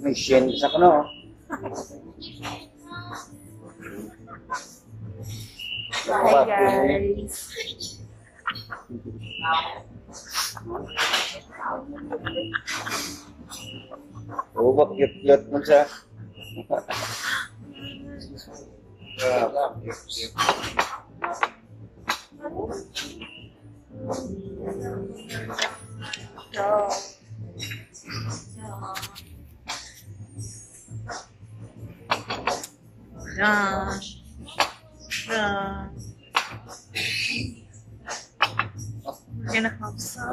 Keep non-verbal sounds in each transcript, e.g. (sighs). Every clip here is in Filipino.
May shen sa kuno. Hi guys. Oo, ba, cute-cute mo siya. Ah, cute-cute. Gosh. Gosh. We're gonna have some.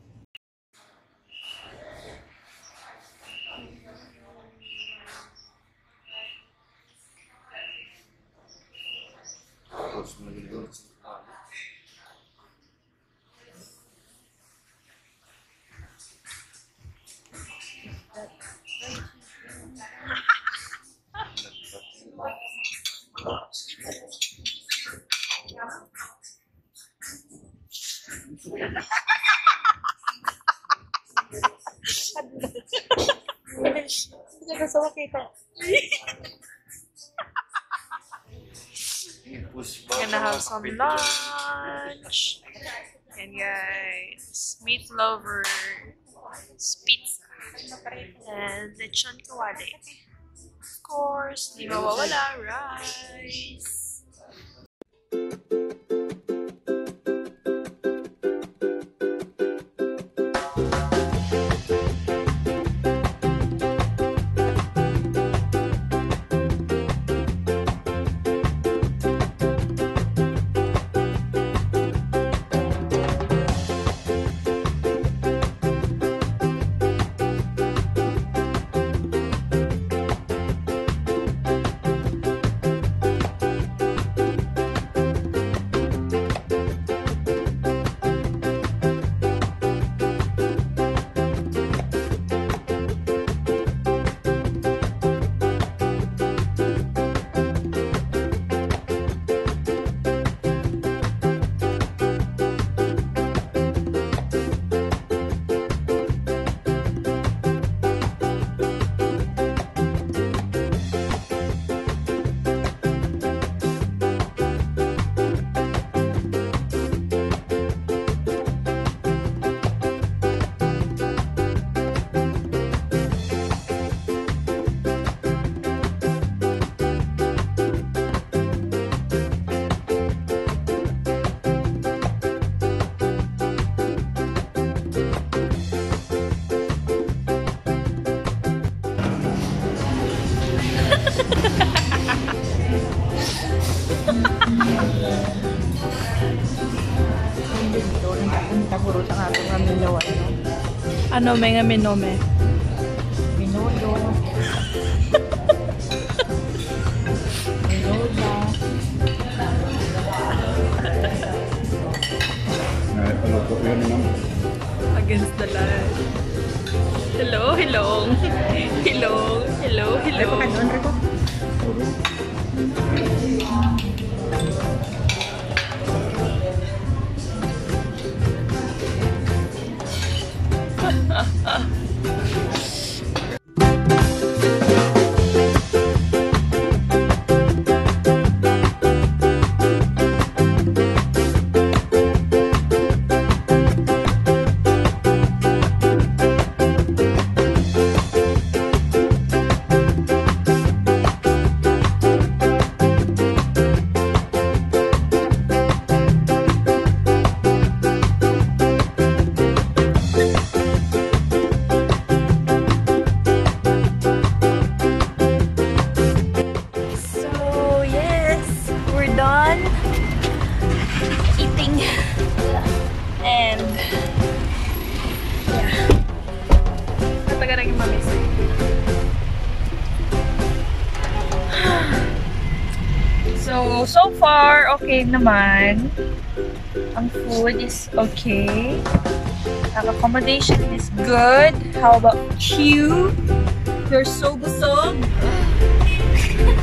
(laughs) malilot si Kuwala. Hindi gusto makita. Push Gonna have some lunch. And guys, meat lover, pizza, and lechon kawali. Of course, di mawawala, rice. Taguro sa ato nga minawan. Ano, may nga minome? Minudo. Minuda. Ay, ano po yun naman? Against the light. Hello, hello. Hello, hello, hello. Ano kanon rito? Ha ha ha! And, yeah. Matagal naging mamiss. (sighs) So, so far, okay naman. Ang food is okay. Ang accommodation is good. How about you? You're so busog.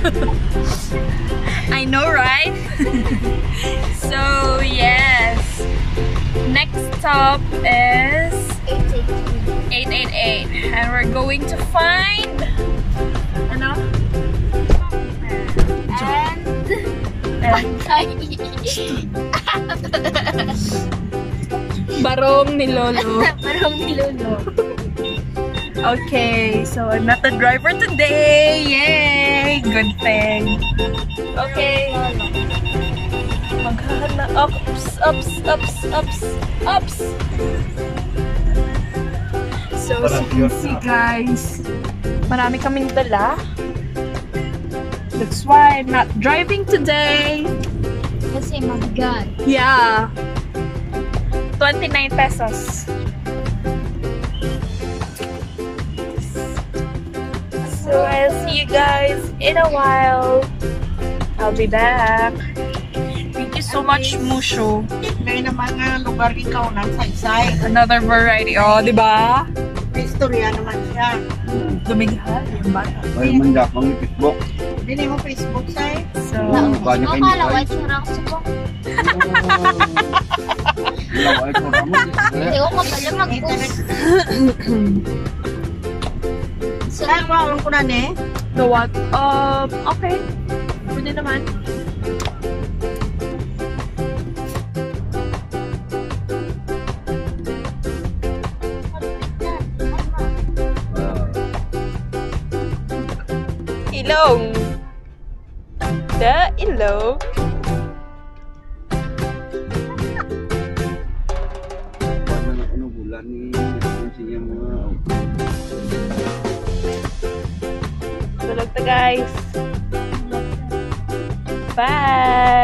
(laughs) I know, right? (laughs) so. Stop is 888. And we're going to find... Ano? And (laughs) Barong ni Lolo. (laughs) parang nilulo. Okay, so I'm not the driver today. Yay! Good thing. Okay. Maghahana. Ups, ups, ups, ups, ups. So, as you can see, guys, marami kaming dala. That's why I'm not driving today. Kasi mabigat. Yeah. 29 pesos. So I'll see you guys in a while. I'll be back. So much, Musho. May nga lugar ikaw ng saysay. Another variety. Oh, di ba? May istorya naman siya. Lumigha. Yung bata. Ay, manjak ang Facebook. Hindi mo Facebook say? So, Banyak kayo kala nilay. white siya lang subok. Ilaw ay ko kamo. Hindi ko kapala mag-post. Saan ko alam ko na ne? the what? Um, okay. Pwede naman. ilong. The ilong. Tulog guys. Bye!